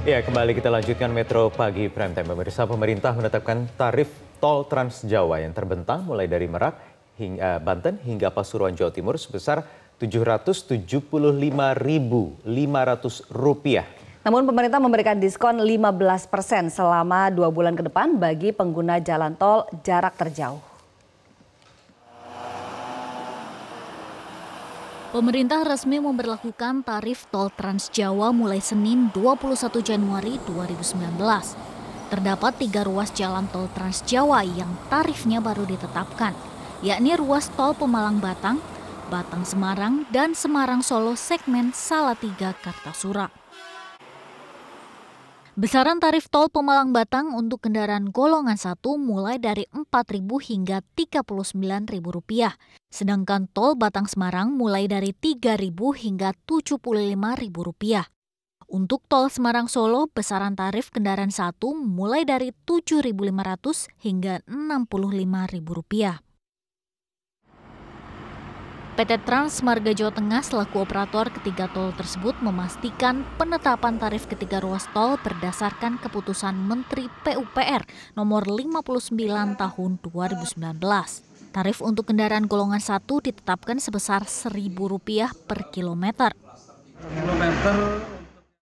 Ya, kembali kita lanjutkan Metro Pagi Prime Time. Pemirsa, pemerintah menetapkan tarif tol Trans Jawa yang terbentang mulai dari Merak hingga Banten hingga Pasuruan Jawa Timur sebesar Rp775.500. Namun pemerintah memberikan diskon 15 persen selama dua bulan ke depan bagi pengguna jalan tol jarak terjauh. Pemerintah resmi memperlakukan tarif tol Trans Jawa mulai Senin 21 Januari 2019. Terdapat tiga ruas jalan tol Trans Jawa yang tarifnya baru ditetapkan, yakni ruas tol Pemalang Batang, Batang Semarang, dan Semarang Solo segmen Salatiga Kartasura. Besaran tarif tol Pemalang Batang untuk kendaraan golongan 1 mulai dari Rp4.000 hingga Rp39.000. Sedangkan tol Batang Semarang mulai dari Rp3.000 hingga Rp75.000. Untuk tol Semarang Solo, besaran tarif kendaraan 1 mulai dari Rp7.500 hingga Rp65.000. PT Trans Marga Jawa Tengah selaku operator ketiga tol tersebut memastikan penetapan tarif ketiga ruas tol berdasarkan keputusan Menteri PUPR nomor 59 tahun 2019. Tarif untuk kendaraan golongan 1 ditetapkan sebesar Rp1.000 per kilometer. Kilometer